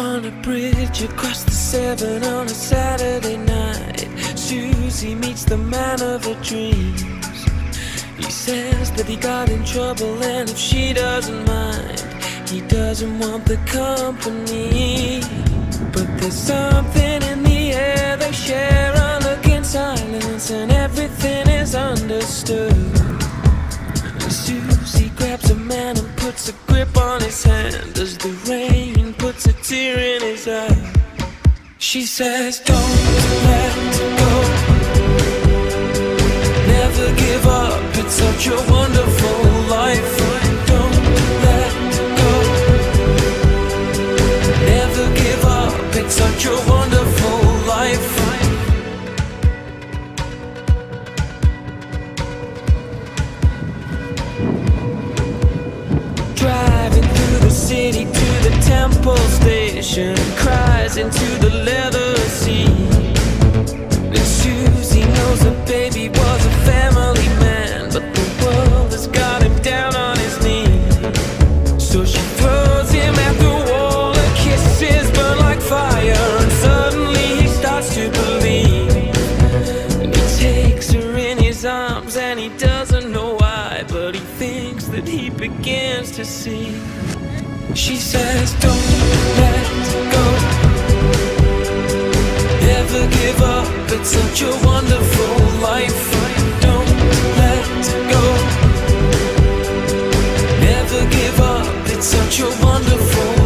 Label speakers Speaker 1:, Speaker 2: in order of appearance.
Speaker 1: On a bridge across the Severn on a Saturday night, Susie meets the man of her dreams. He says that he got in trouble, and if she doesn't mind, he doesn't want the company. But there's something tear in his eye. She says, Don't let go. Never give up, it's such a wonderful life. Don't let go. Never give up, it's such a wonderful life. Driving through the city to the temple station, cries into the leather seat. And Susie knows her baby was a family man, but the world has got him down on his knees. So she throws him at the wall, her kisses burn like fire, and suddenly he starts to believe. And he takes her in his arms, and he doesn't know why, but he thinks that he begins to see. She says, Don't It's such a wonderful life. Don't let go. Never give up. It's such a wonderful